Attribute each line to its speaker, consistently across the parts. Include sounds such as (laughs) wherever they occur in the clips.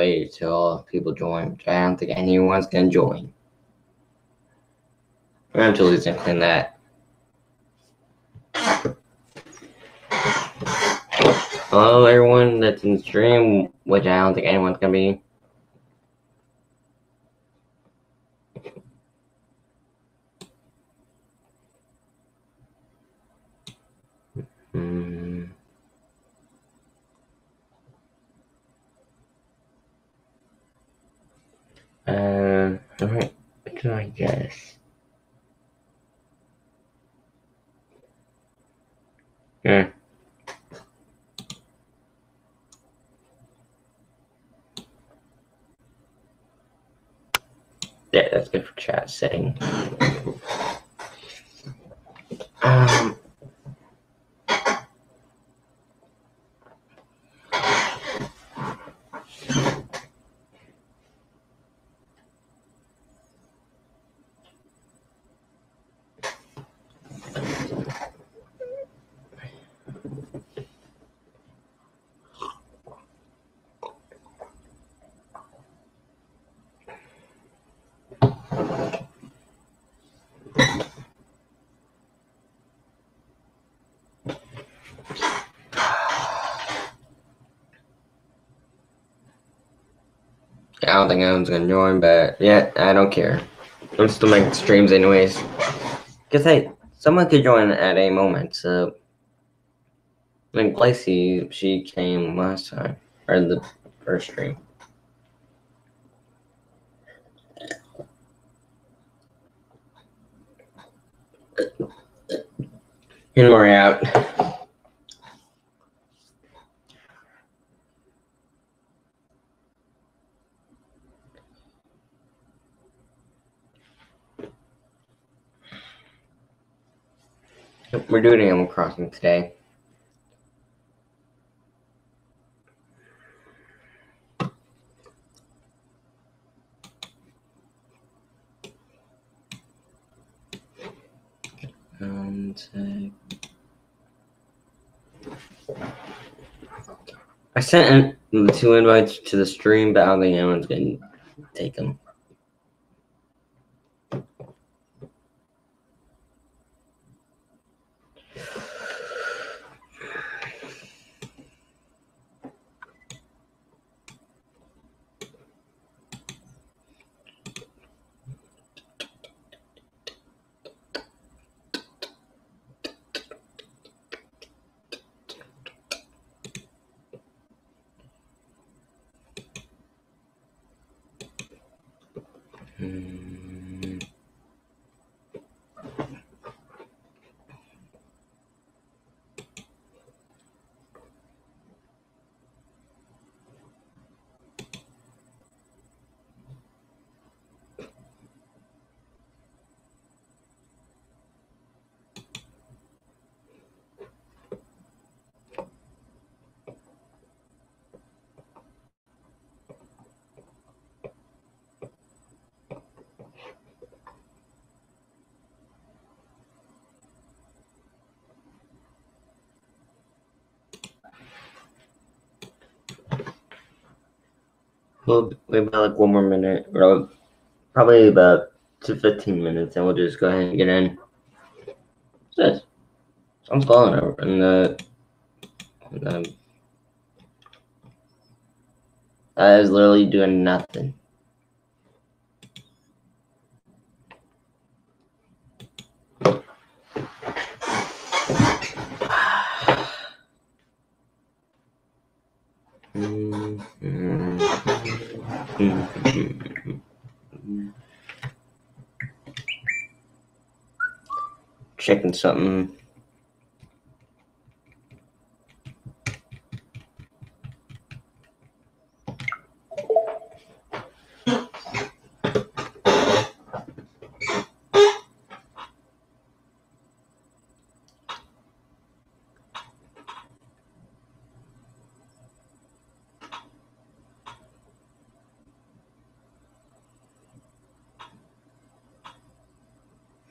Speaker 1: wait till people join, I don't think anyone's gonna join. Lose and clean that. Hello everyone that's in the stream, which I don't think anyone's gonna be. Hmm. Um, alright, what do I guess? Hmm. Yeah, that's good for chat setting. Um, don't think anyone's gonna join, but yeah, I don't care. I'm still making streams anyways. Cause hey, someone could join at a moment. So, like Lacey, she came last time or the first stream. And we're out. We're doing Animal Crossing today. And uh, I sent in the two invites to the stream, but I don't think anyone's gonna take them. Hmm. We'll wait about like one more minute, or probably about to 15 minutes, and we'll just go ahead and get in. This? Someone's calling over in the. In the I was literally doing nothing. Checking something.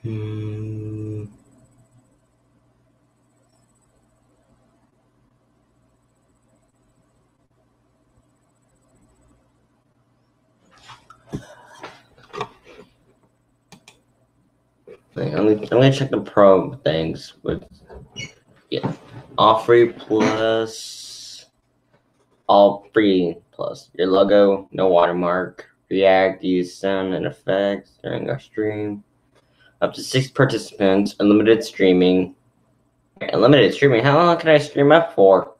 Speaker 1: Hmm. Wait, I'm, gonna- check the pro things with yeah, all free plus all free plus your logo, no watermark, React, use sound and effects during our stream, up to six participants, unlimited streaming. Unlimited streaming. How long can I stream up for?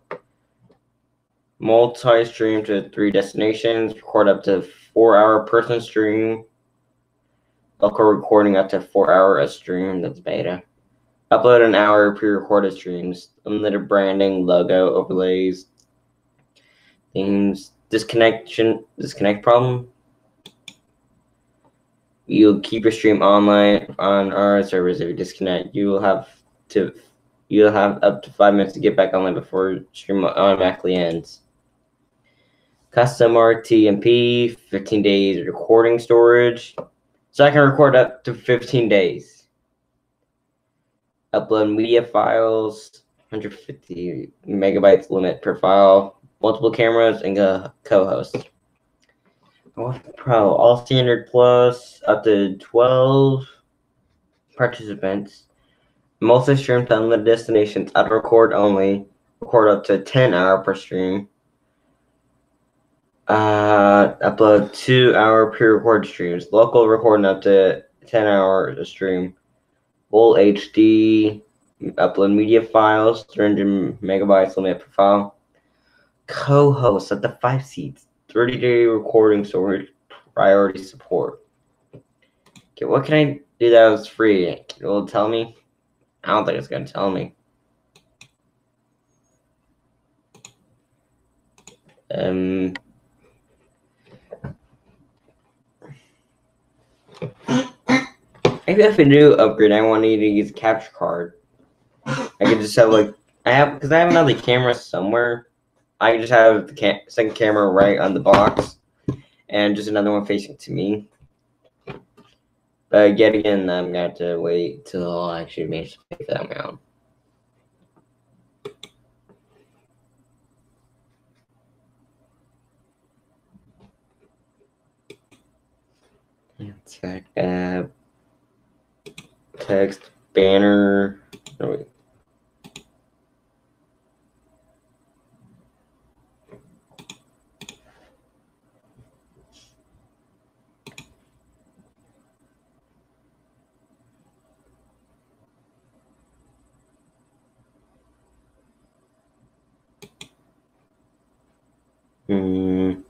Speaker 1: Multi-stream to three destinations. Record up to four-hour person stream. Local recording up to four hour a stream. That's beta. Upload an hour pre-recorded streams. Unlimited branding, logo overlays, themes. Disconnection. Disconnect problem. You'll keep your stream online on our servers. If you disconnect, you will have to. You'll have up to five minutes to get back online before stream automatically ends. Custom RTMP, 15 days recording storage. So I can record up to 15 days. Upload media files, 150 megabytes limit per file, multiple cameras, and a co-host. Pro, all standard plus, up to 12 participants. Multi-stream to unlimited destinations, auto record only. Record up to 10 hour per stream. Uh, upload two hour pre recorded streams. Local recording up to 10 hours a stream. Full HD. Upload media files, 300 megabytes limit per file. Co-host at the five seats. 30 day recording storage. Priority support. Okay, what can I do that was free? It will tell me? I don't think it's gonna tell me. Um. Maybe if a new upgrade, I want to use a capture card. I could just have like I have because I have another camera somewhere. I just have the cam- second camera right on the box, and just another one facing to me. But yet again, I'm gonna have to wait till I actually manage to pick that amount. Check uh, text banner. Oh, wait. Hmm.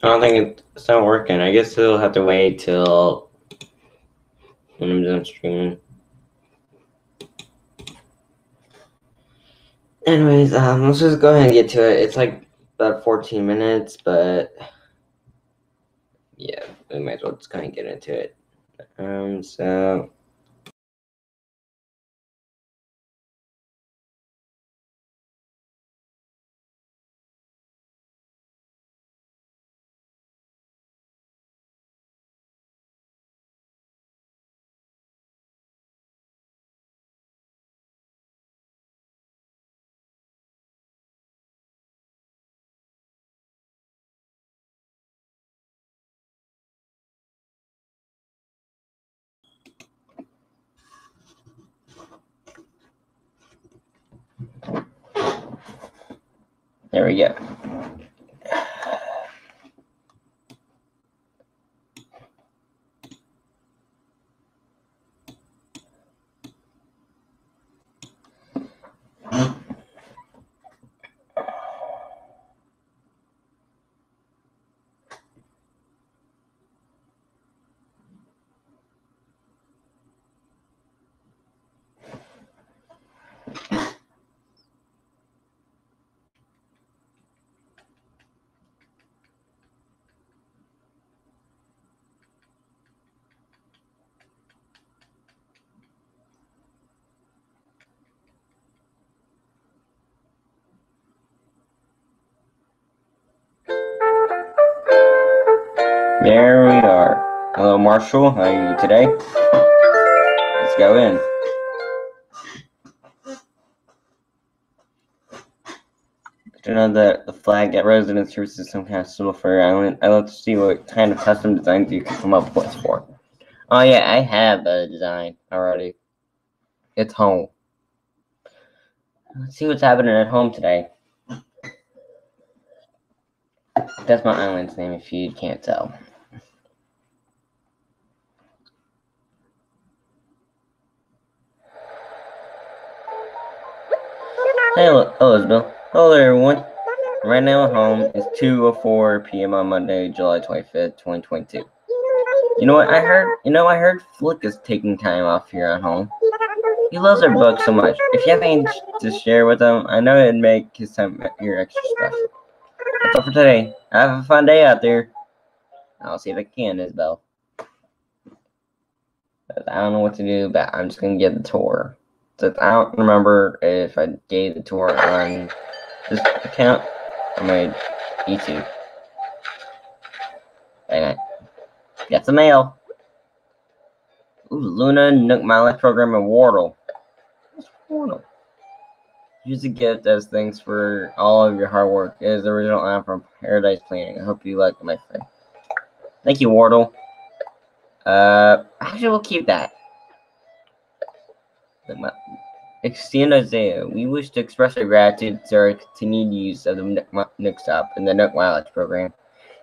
Speaker 1: I don't think it's not working. I guess it'll have to wait till when I'm done streaming. Anyways, um, let's just go ahead and get to it. It's like about 14 minutes, but yeah, we might as well just kind of get into it. Um, so there we go. There we are. Hello, Marshall. How are you today? Let's go in. to know that the flag at residence as some kind of symbol for your island. I'd love to see what kind of custom designs you can come up with for. Oh yeah, I have a design already. It's home. Let's see what's happening at home today. That's my island's name if you can't tell. Hey, hello, Bill. Hello there, everyone. Right now at home is 2:04 p.m. on Monday, July 25th, 2022. You know what I heard? You know I heard Flick is taking time off here at home. He loves our book so much. If you have anything to share with him, I know it'd make his time here extra special. That's all for today. Have a fun day out there. I'll see if I can, Isabelle. I don't know what to do, but I'm just gonna get the tour. I don't remember if I gave the tour on this account or my YouTube. Dang it. Got some mail. Ooh, Luna Nook My Life Program and Wardell. What's Wardell? Use the gift as thanks for all of your hard work. It is the original app from Paradise Planning. I hope you like my friend. Thank you, Wardell. Uh, actually, we'll keep that. Extend Isaiah, we wish to express our gratitude to our continued use of the Nook Stop and the Nook Mileage program.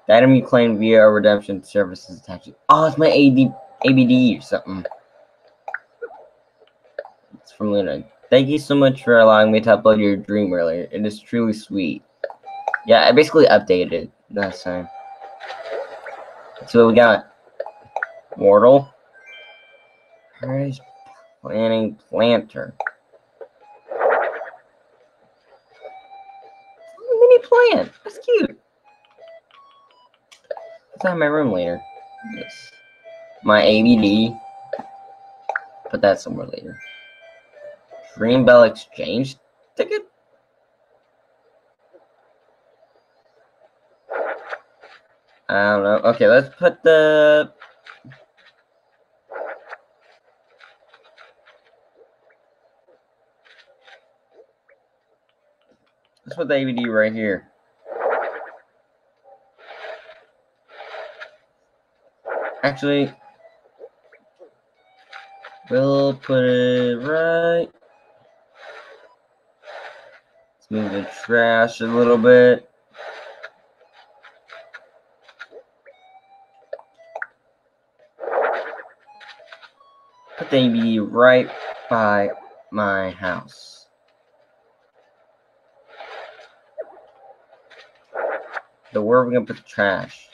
Speaker 1: The item you claim via our redemption service is attached. Oh, it's my AD, ABD or something. It's from Luna. Thank you so much for allowing me to upload your dream earlier. It is truly sweet. Yeah, I basically updated it last time. So we got Mortal. Planning Planter. Oh, mini plant. That's cute. It's in my room later. Yes. My ABD. Put that somewhere later. Dream Bell Exchange ticket? I don't know. Okay, let's put the Let's put the ABD right here. Actually, we'll put it right. Let's move the trash a little bit. Put the ABD right by my house. So where are we gonna put the trash?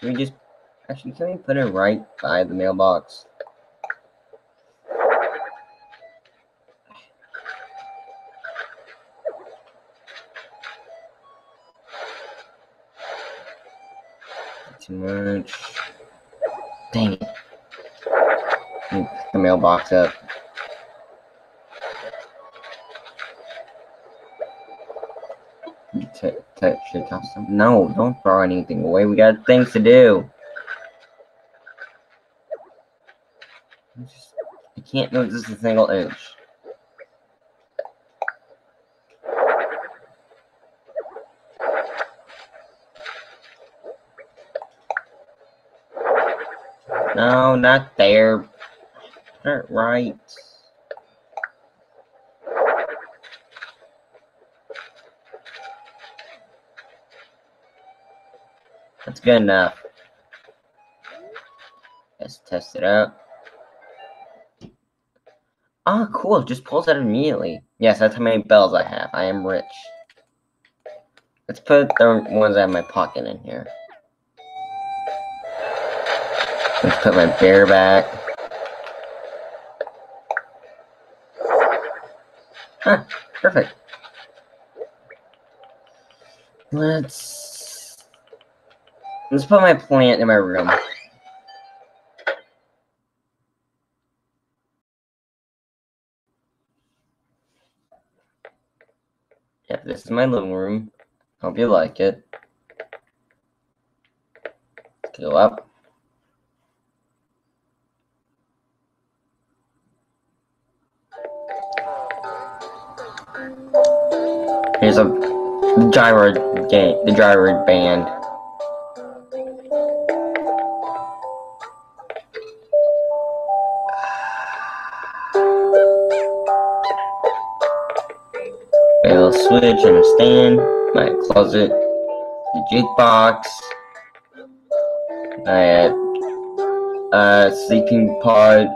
Speaker 1: Can we just actually can we put it right by the mailbox? Too much. Dang it. Pick the mailbox up. Touch it No, don't throw anything away. We got things to do. I, just, I can't just a single inch. No, not there. Not right. That's good enough. Let's test it out. Ah, oh, cool. Just pulls out immediately. Yes, that's how many bells I have. I am rich. Let's put the ones I have in my pocket in here. Let's put my bear back. Huh, perfect. Let's Let's put my plant in my room. Yeah, this is my living room. Hope you like it. Go up. Here's a gyro game, the gyro band. Switch and a stand, my closet, the jukebox, my uh, sleeping pod,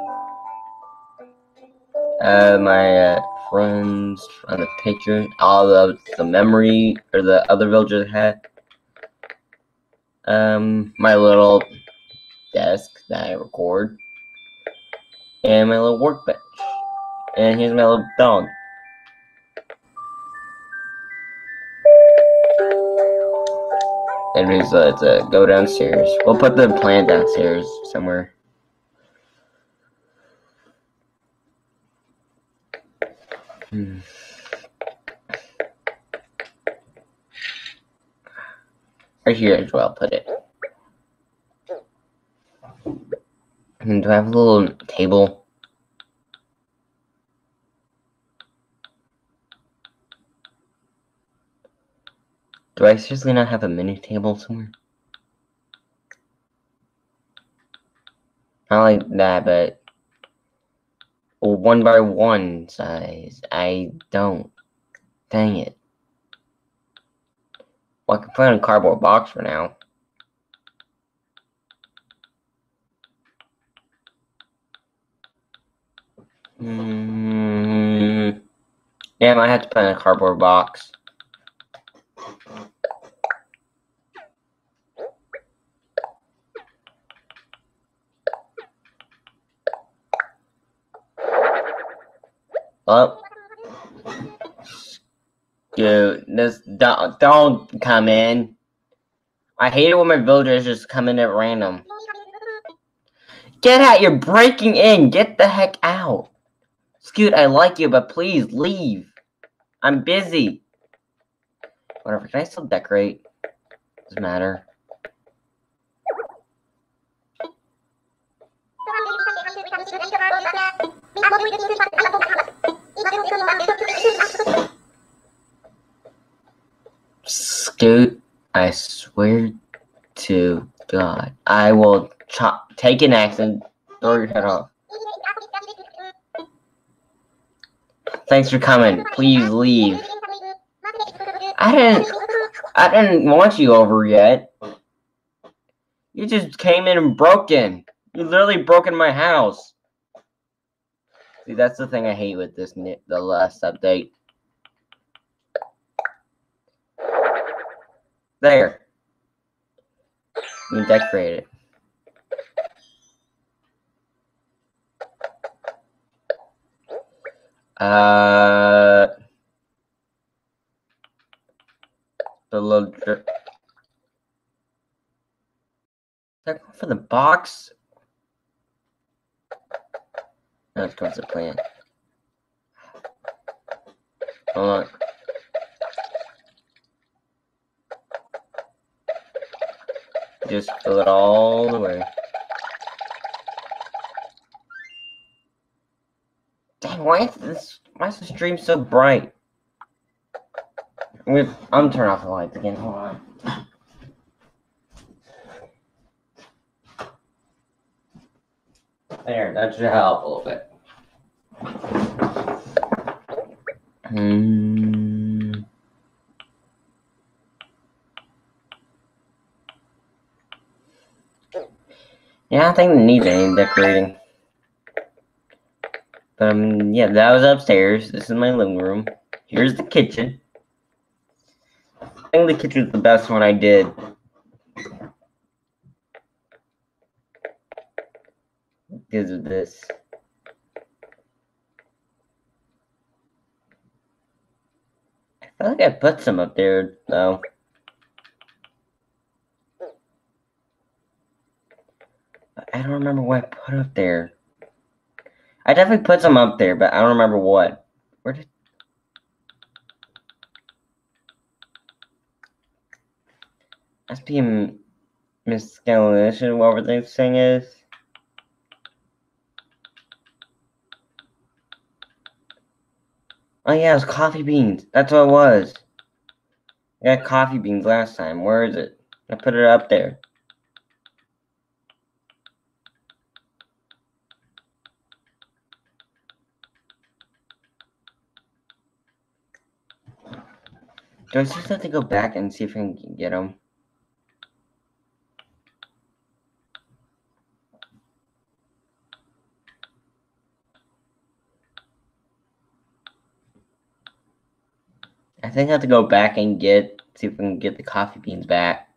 Speaker 1: uh, my uh, friends on the picture, all of the memory or the other villagers had. Um, my little desk that I record, and my little workbench. And here's my little dog. And here's uh, to go downstairs. We'll put the plant downstairs somewhere. Hmm. Right here as well, put it. And do I have a little table? Do I seriously not have a mini table somewhere? Not like that, but one by one size. I don't. Dang it. Well, I can put it in a cardboard box for now. Mm, yeah, I might have to put in a cardboard box. Well, dude, this don't, don't come in. I hate it when my villagers just come in at random. Get out! You're breaking in. Get the heck out. Scoot, I like you, but please leave. I'm busy. Whatever. Can I still decorate? Doesn't matter. Scoot, I swear to God, I will chop, take an axe and throw your head off. Thanks for coming. Please leave. I didn't. I didn't want you over yet. You just came in and broke in. You literally broke in my house. See, that's the thing I hate with this the last update. There. We decorate it. Uh, the little drip. That for the box? That's towards the plant. Hold on. Just fill it all the way. Dang, why is this why is the stream so bright? We, I'm gonna turn off the lights again. Hold on. There, that should help a little bit. Hmm. Yeah, I don't think it needs any decorating. Um, yeah, that was upstairs. This is my living room. Here's the kitchen. I think the kitchen's the best one I did. Because of this. I think I put some up there, though. I don't remember what I put up there. I definitely put some up there, but I don't remember what. Where did in Miss Scalation, whatever this thing is. Oh yeah, it was coffee beans. That's what it was. I got coffee beans last time. Where is it? I put it up there. Do I just have to go back and see if I can get them? I think I have to go back and get see if we can get the coffee beans back.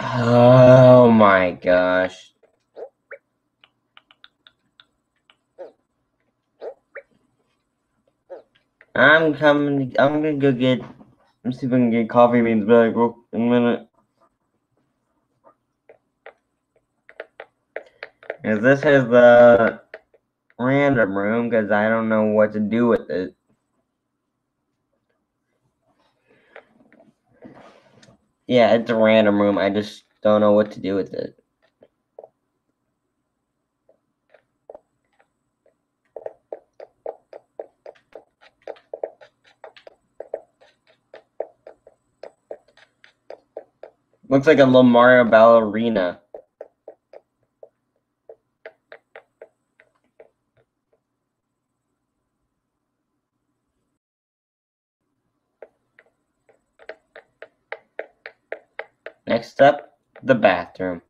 Speaker 1: Oh my gosh. I'm coming. I'm gonna go get. Let's see if I can get coffee beans back real in a minute. Cause this is the random room because I don't know what to do with it. Yeah, it's a random room. I just don't know what to do with it. Looks like a little Mario ballerina. Next up, the bathroom.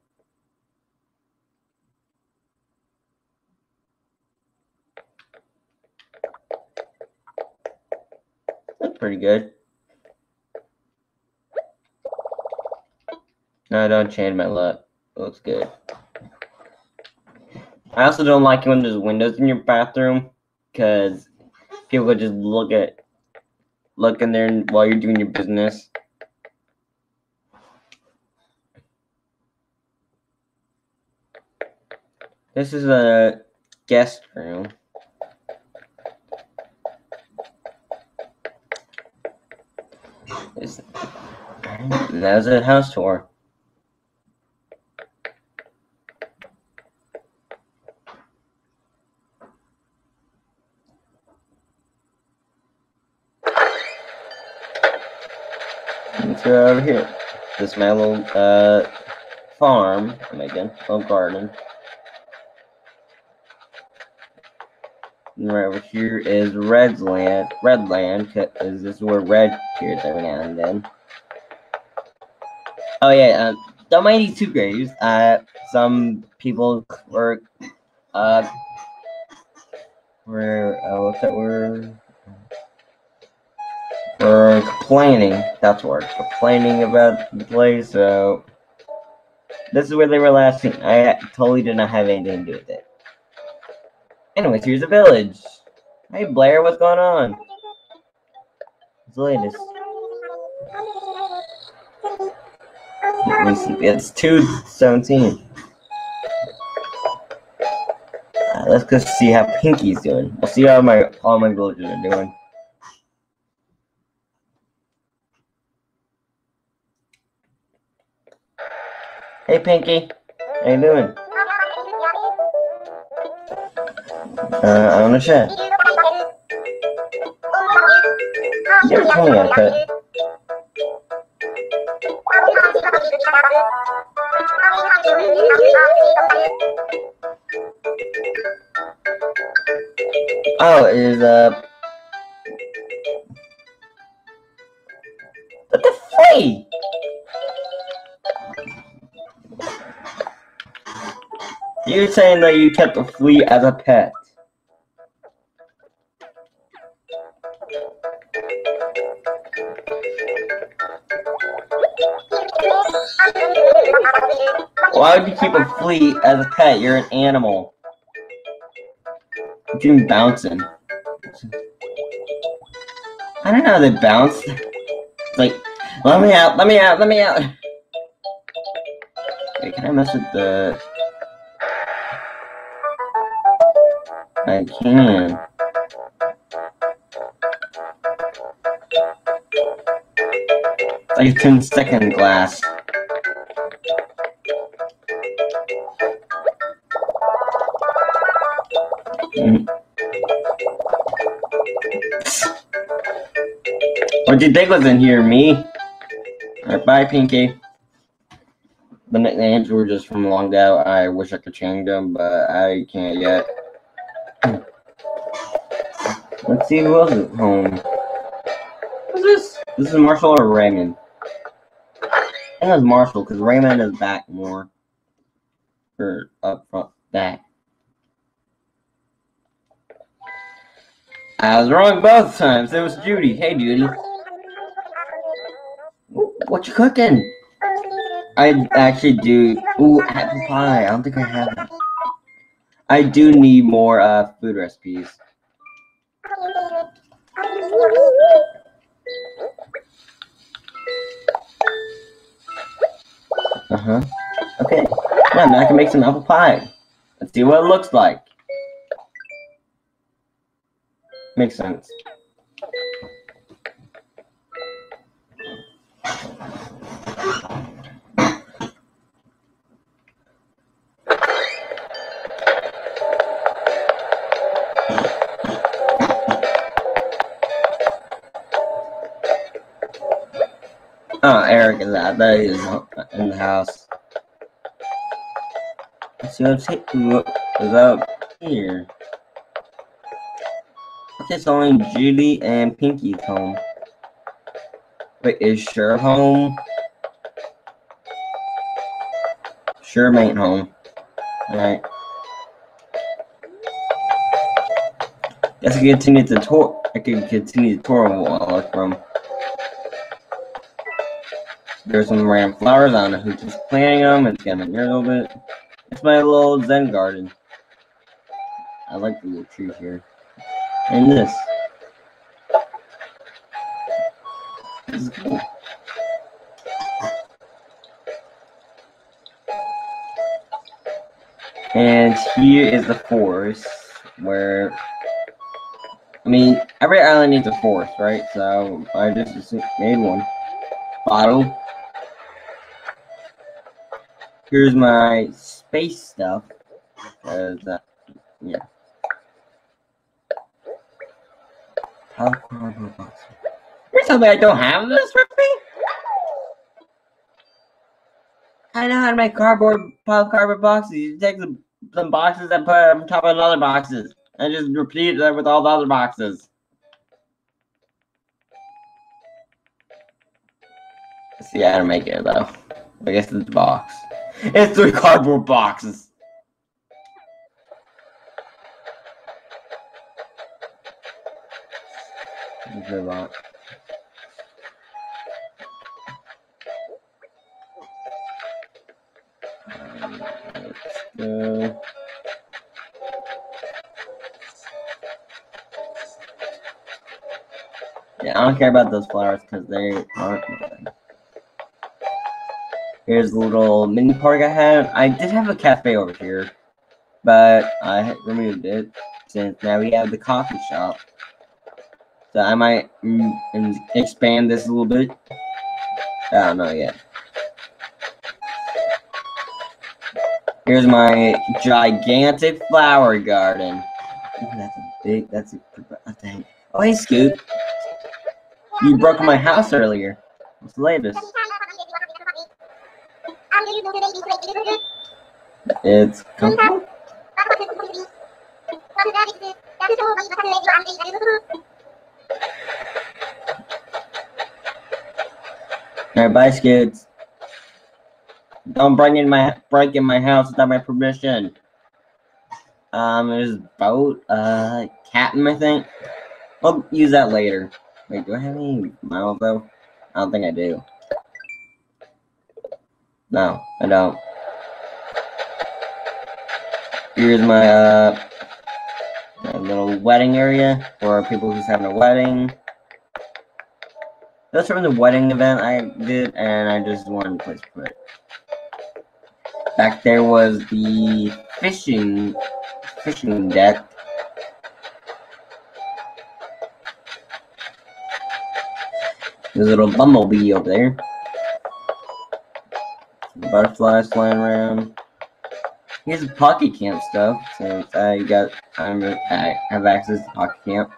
Speaker 1: Looks pretty good. No, don't change my look. It looks good. I also don't like when there's windows in your bathroom because people could just look at look in there while you're doing your business. This is a guest room. That was a house tour. Let's go over here. This is my little uh, farm. I'm making little garden. And right over here is Redd's land. Redd land, because this is where Redd appears every now and then. Oh yeah, uh, mighty two graves. Uh, some people were, uh, were uh, what's that word? Complaining. That's word. Complaining about the place. So this is where they were last seen. I totally did not have anything to do with it. Anyways, here's a village. Hey Blaire, what's going on? What's the latest? Let me see. It's 217. Uh, let's go see how Pinky's doing. We'll see how my all my villagers are doing. Hey Pinky, how you doing? Uh, I want to chat. You're pulling out cut. Oh, it is, uh. You're saying that you kept a flea as a pet. Why would you keep a flea as a pet? You're an animal. You are bouncing. I don't know how they bounce. Like, let me out, let me out, let me out. Wait, Can I mess with the... I can. Like a 10 second glass. Mm. What you think was in here, me? Alright, bye, Pinky. The nicknames were just from long ago. I wish I could change them, but I can't yet. See who else is home. Who's this? This is Marshall or Raymond? I think it's Marshall because Raymond is back more. Or up front, back. I was wrong both times. It was Judy. Hey, Judy. What you cooking? I actually do. Ooh, apple pie. I don't think I have it. I do need more uh, food recipes. Uh huh. Okay. Yeah, now I can make some apple pie. Let's see what it looks like. Makes sense. Out there. He's in the house. See what's what is up here. It's only Judy and Pinky's home. Wait, is Sure home? Sure ain't home. Alright. Guess I can continue the tour. I can continue the tour while I look from. There's some random flowers. I don't know who's just planting them. It's getting here a little bit. It's my little Zen garden. I like the little tree here. And this. This is cool. And here is the forest where I mean every island needs a forest, right? So I just made one. Bottle. Here's my space stuff. Uh, yeah. Cardboard box. You're telling me I don't have this with me? I know how to make cardboard pile cardboard boxes. You take some, some boxes and put them on top of other boxes. And just repeat that with all the other boxes. Let's see how to make it though. I guess it's a box. (laughs) It's three cardboard boxes. Yeah, I don't care about those flowers because they aren't. Here's the little mini park I had. I did have a cafe over here, but I removed it since now we have the coffee shop. So I might mm, expand this a little bit. I don't know yet. Here's my gigantic flower garden. Ooh, that's a big, that's a, that's oh hey Scoot. You broke my house earlier. What's the latest? It's coming. Alright, bye, Skids. Don't bring in my break in my house without my permission. Um, there's boat, uh, captain, I think. I'll use that later. Wait, do I have any miles though? I don't think I do. No, I don't. Here's my uh my little wedding area for people who's having a wedding. That's from the wedding event I did, and I just wanted a place to put it. Back there was the fishing fishing deck. There's a little bumblebee over there. Butterflies flying around. Here's a pocket camp stuff since I got I'm I have access to pocket camp.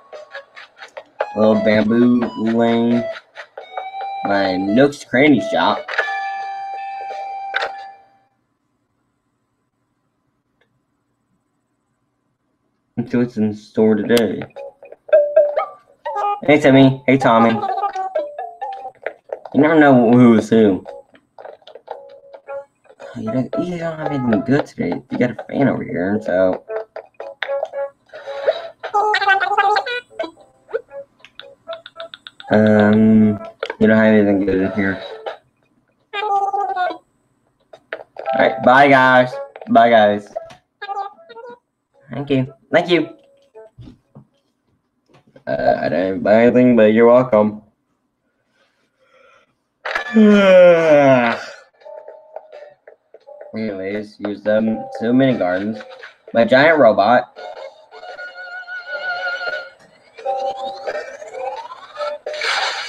Speaker 1: A little bamboo lane. My Nook's Cranny shop. And see what's in store today. Hey Timmy. Hey Tommy. You never know who is who. You don't, you don't have anything good today. You got a fan over here, so. Um, you don't have anything good in here. Alright, bye guys. Bye guys. Thank you. Thank you. Uh, I didn't buy anything, but you're welcome. (sighs) (sighs) (sighs) Use them two mini gardens. My giant robot.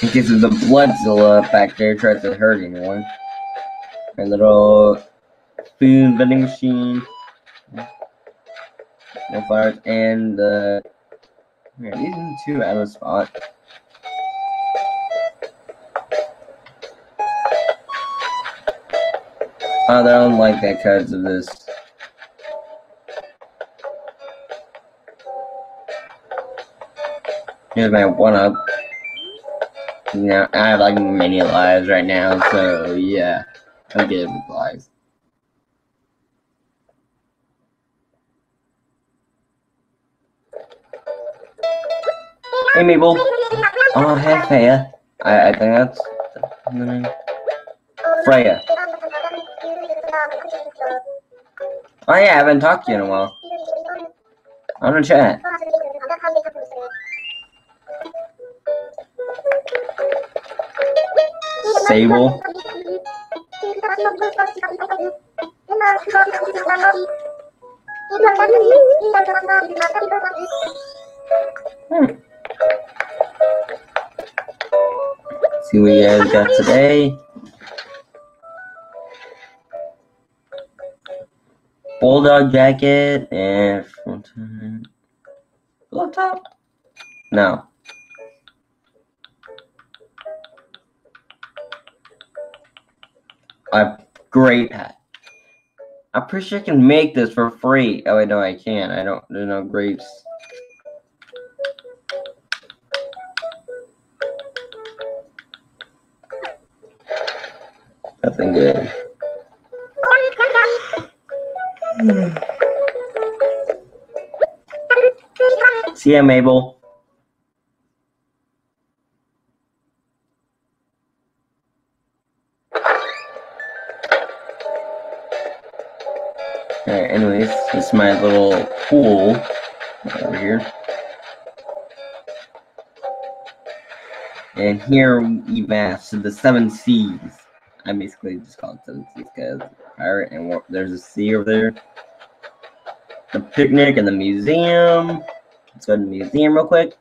Speaker 1: In case of the Bloodzilla back there tries to hurt anyone. My little food vending machine. No flowers and the. Yeah, these are two out of spot. I don't like that because of this. Here's my one up. Yeah, I have like many lives right now, so yeah, I'm good with lives. Hey Mabel. Oh, hey Freya. I, I think that's Freya. Oh yeah, I haven't talked to you in a while. I'm gonna chat. Sable. Hmm. See what you guys got today. Bulldog jacket and laptop. No. A great hat. I'm pretty sure I can make this for free. Oh, wait, no, I can't. I don't. There's no grapes. Nothing good. See ya, Mabel. Alright, anyways, this is my little pool over here. And here we master the seven seas. I basically just call it seven seas because pirate and there's a sea over there. The picnic and the museum. Let's go to the museum real quick.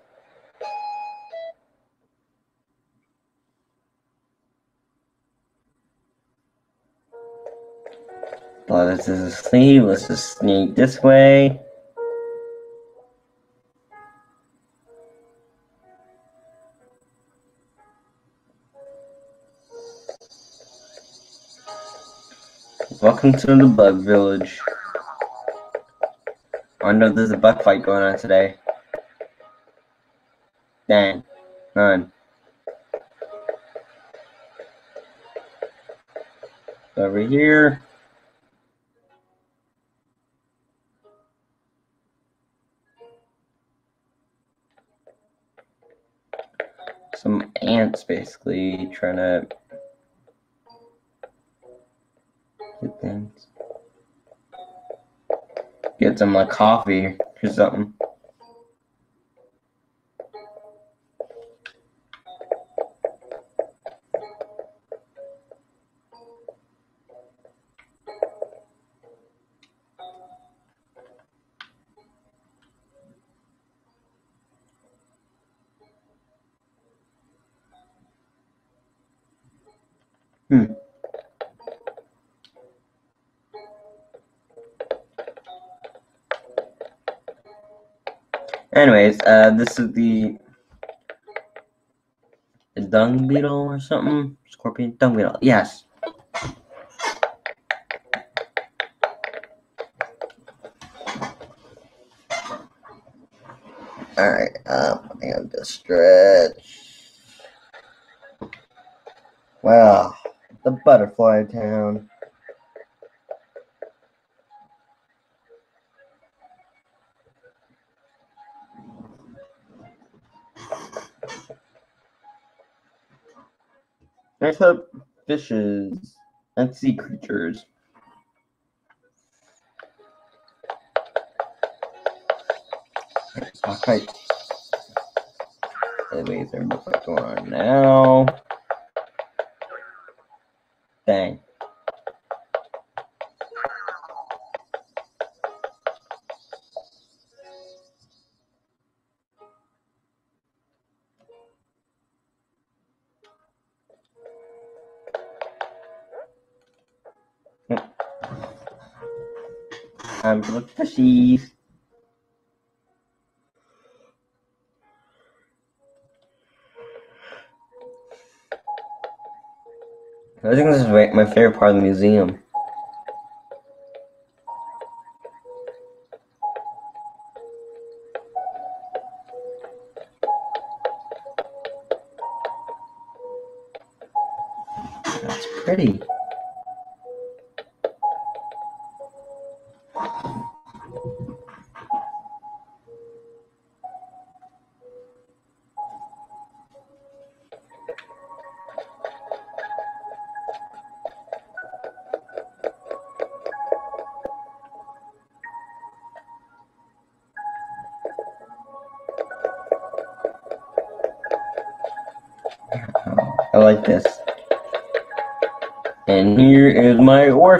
Speaker 1: Well, this is a sleeve. Let's just sneak this way. Welcome to the Bug Village. Oh, I know there's a bug fight going on today. Dang. None. Over here. Some ants basically trying to Get some like coffee or something. This is the, the dung beetle or something. Scorpion dung beetle. Yes. All right. Um, I have to stretch. Well, the butterfly town. Next up, fishes and sea creatures. Okay. Anyways, there what's going on now. Time the fishies. I think this is my my favorite part of the museum.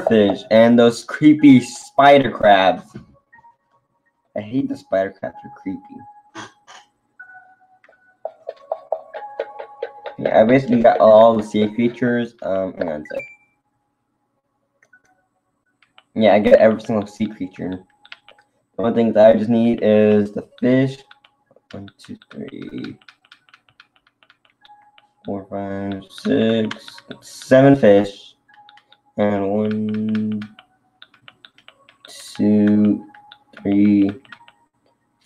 Speaker 1: My oarfish and those creepy spider crabs. I hate the spider crabs, they're creepy. Yeah, I basically got all the sea creatures. Um, hang on a sec. Yeah, I get every single sea creature. The one thing that I just need is the fish. One, two, three, four, five, six, seven fish. Three,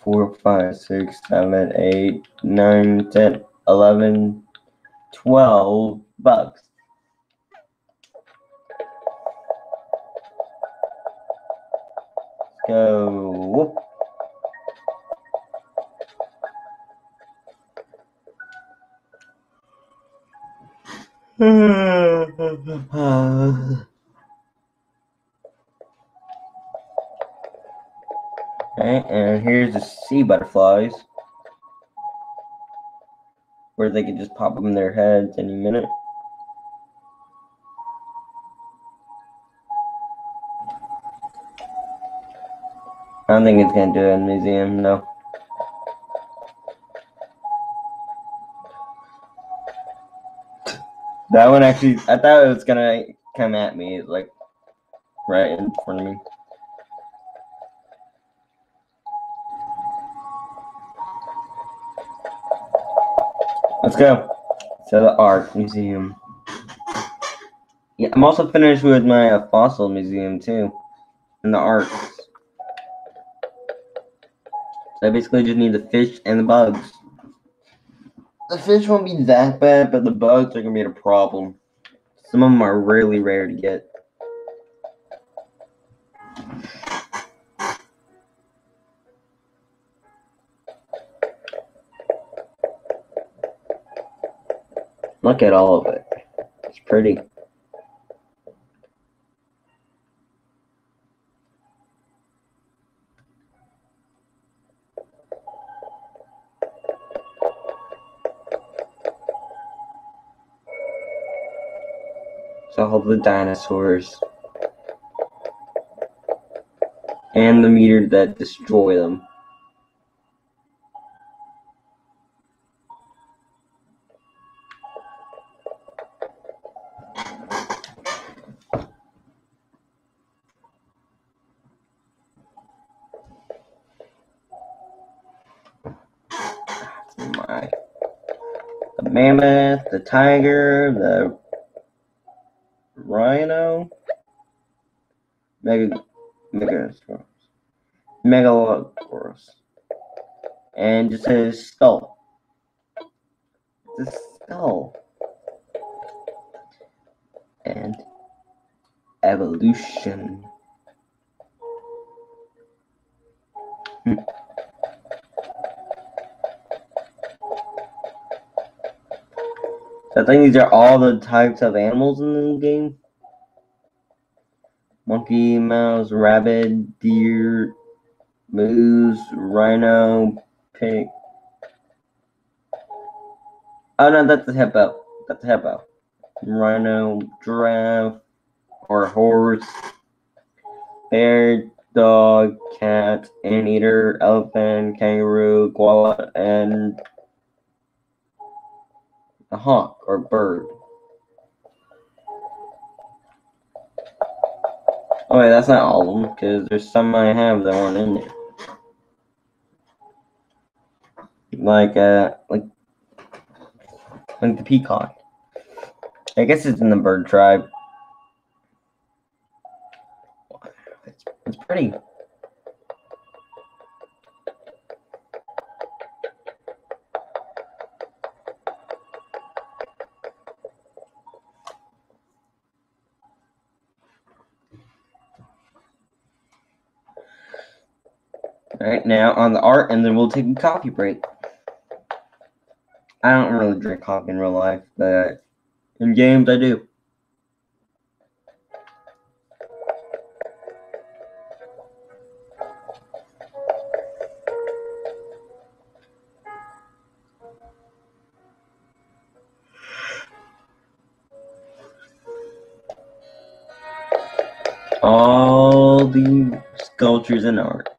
Speaker 1: four, five, six, seven, eight, nine, ten, eleven, twelve bucks. Let's go. (laughs) Okay, and here's the sea butterflies. Where they can just pop them in their heads any minute. I don't think it's gonna do it in museum, no. That one actually, I thought it was gonna come at me, like right in front of me. Let's go to the art museum. Yeah, I'm also finished with my uh, fossil museum too, and the arts. So I basically just need the fish and the bugs. The fish won't be that bad, but the bugs are gonna be a problem. Some of them are really rare to get. Look at all of it. It's pretty. So all the dinosaurs. And the meter that destroy them. Tiger, the rhino, mega, megalosaurus, megalosaurus, and just his skull. I think these are all the types of animals in the game. Monkey, mouse, rabbit, deer, moose, rhino, pig. Oh no, that's a hippo. That's a hippo. Rhino, giraffe, or horse, bear, dog, cat, anteater, elephant, kangaroo, koala, and a hawk or bird. Oh wait, that's not all of them, because there's some I have that aren't in there. Like, uh, like, like the peacock. I guess it's in the bird tribe. It's, it's pretty. Right, now on the art, and then we'll take a coffee break. I don't really drink coffee in real life, but in games I do. All the sculptures and art.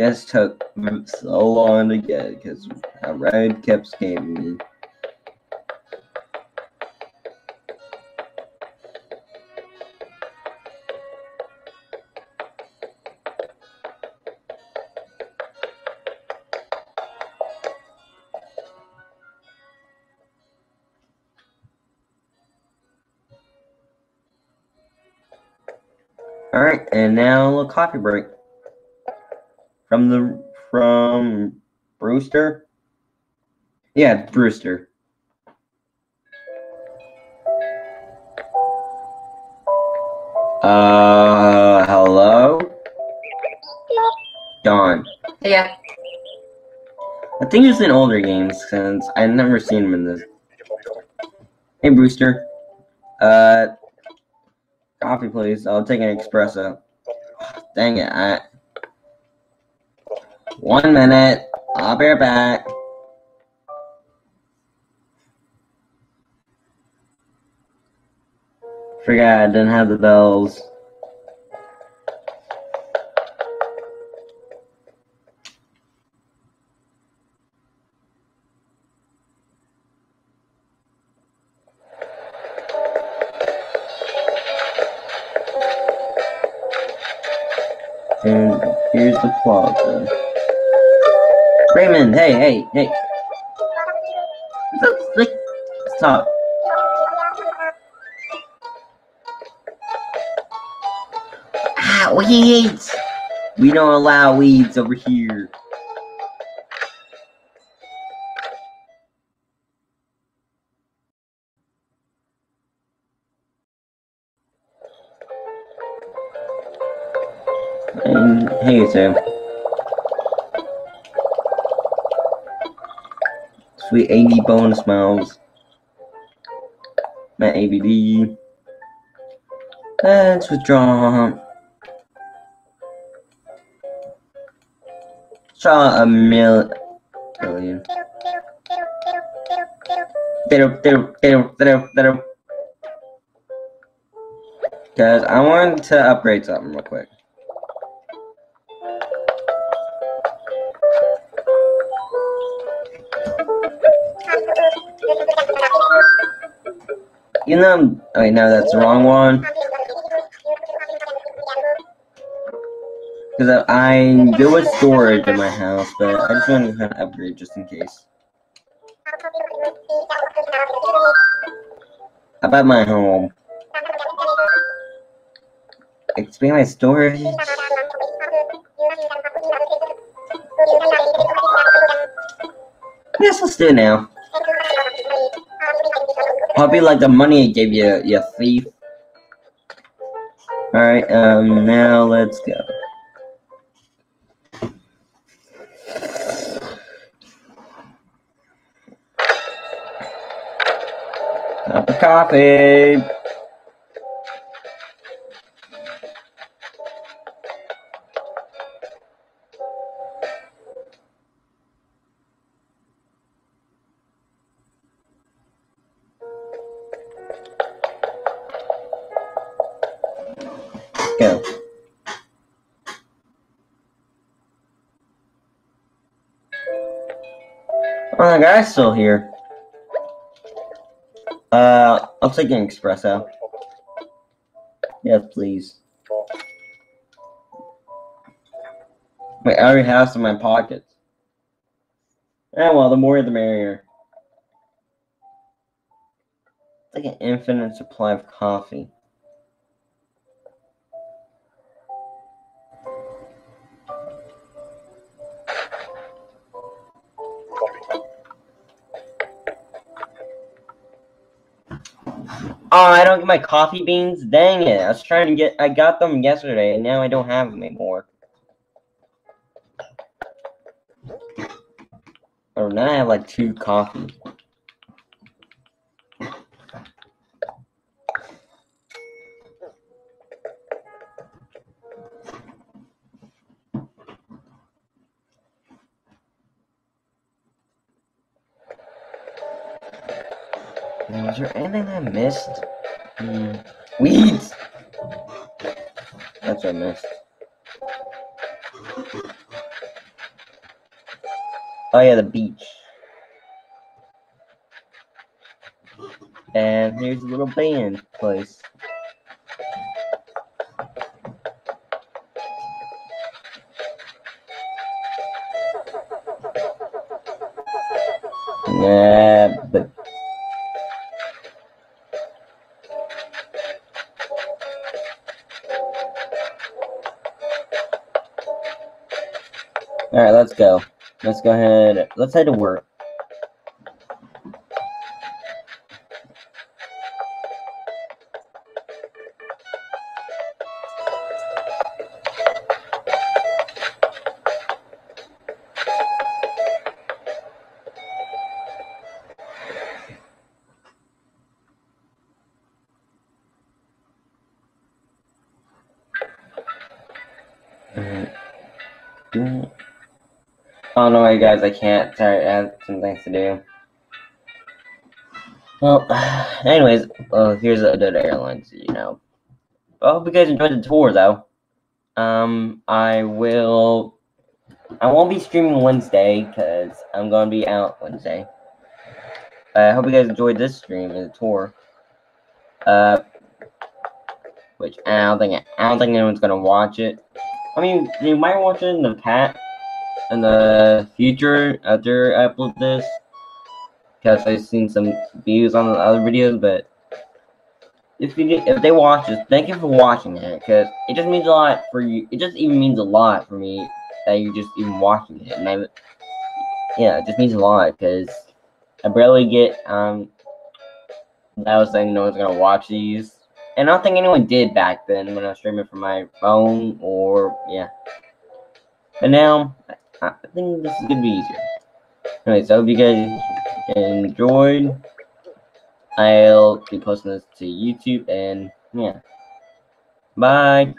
Speaker 1: This took so long to get because how Redd kept scamming me. All right, and now a little coffee break from the from Brewster. Yeah, Brewster. Uh, hello, Dawn.
Speaker 2: Yeah.
Speaker 1: I think it's in older games since I've never seen him in this. Hey, Brewster. Uh, coffee, please. I'll take an espresso. Dang it! I one minute. I'll be right back. Forgot I didn't have the bells. And here's the plaza. Raymond, hey, hey, hey. Stop. Ah, weeds! We don't allow weeds over here. Sweet 80 bonus miles. My ABD. Let's withdraw. Draw a mil million. Because I want to upgrade something real quick. You know, wait, no, that's the wrong one. Because I, I do a storage in my house, but I just want to kind of upgrade just in case. About my home. Expand my storage. Yes, let's do it now. Probably like the money I gave you, you thief. Alright, um, now let's go. Coffee. Guy's still here. Uh, I'll take an espresso. Yes, please. Wait, I already have some in my pockets. Yeah, well, the more the merrier. It's like an infinite supply of coffee. Oh, I don't get my coffee beans? Dang it. I was trying to get, I got them yesterday and now I don't have them anymore. Oh, now I have like two coffees. Anything I missed? Hmm. Weeds! That's what I missed. Oh yeah, the beach. And here's a little band place. Let's go ahead. Let's head to work. Alright. Mm. Oh no, way, guys, I can't. Sorry, I have some things to do. Well, (sighs) anyways, well, here's the Dodo Airlines, you know. I hope you guys enjoyed the tour, though. Um, I will. I won't be streaming Wednesday because I'm going to be out Wednesday. I hope you guys enjoyed this stream and the tour. Uh, which I don't think I don't think anyone's gonna watch it. I mean, you might watch it in the past, in the future after I upload this, because I've seen some views on the other videos. But if you if they watch this, thank you for watching it, because it just means a lot for you. It just even means a lot for me that you're just even watching it, and I, yeah, it just means a lot because I barely get um. I was saying no one's gonna watch these. And I don't think anyone did back then when I was streaming from my phone or yeah. But now I think this is gonna be easier. Anyway, so I hope you guys enjoyed. I'll be posting this to YouTube and yeah. Bye.